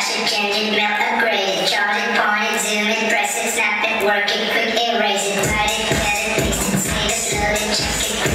action changing, melt, upgraded, charted, pointed, zoomed, press it, snap it, work it, quick erase it, tight it, cut it, fix it, save it, load it, check it.